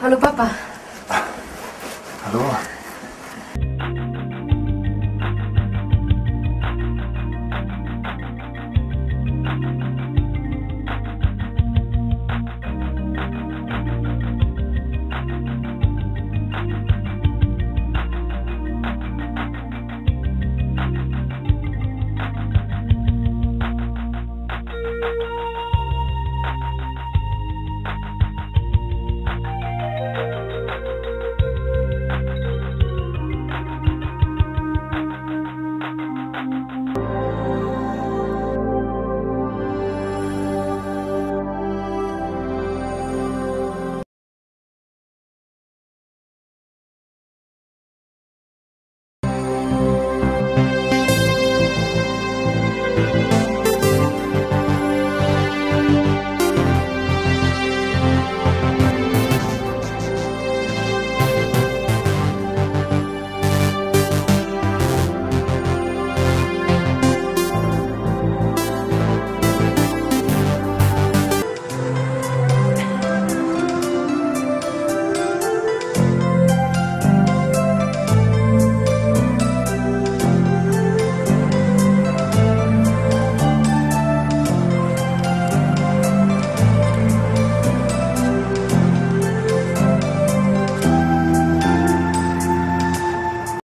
Hello, Papa. Hello.